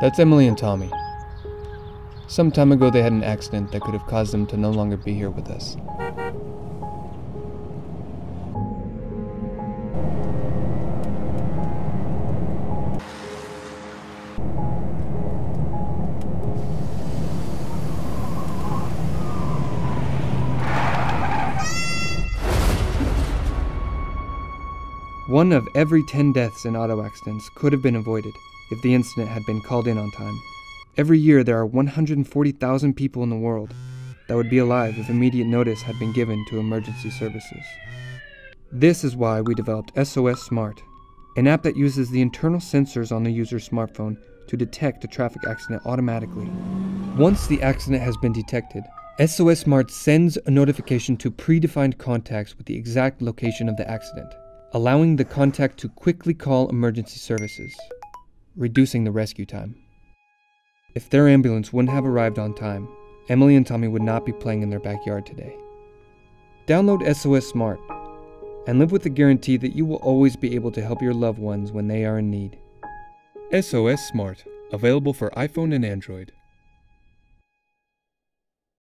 That's Emily and Tommy. Some time ago, they had an accident that could have caused them to no longer be here with us. One of every 10 deaths in auto accidents could have been avoided if the incident had been called in on time. Every year, there are 140,000 people in the world that would be alive if immediate notice had been given to emergency services. This is why we developed SOS Smart, an app that uses the internal sensors on the user's smartphone to detect a traffic accident automatically. Once the accident has been detected, SOS Smart sends a notification to predefined contacts with the exact location of the accident, allowing the contact to quickly call emergency services, reducing the rescue time. If their ambulance wouldn't have arrived on time, Emily and Tommy would not be playing in their backyard today. Download SOS Smart and live with the guarantee that you will always be able to help your loved ones when they are in need. SOS Smart, available for iPhone and Android.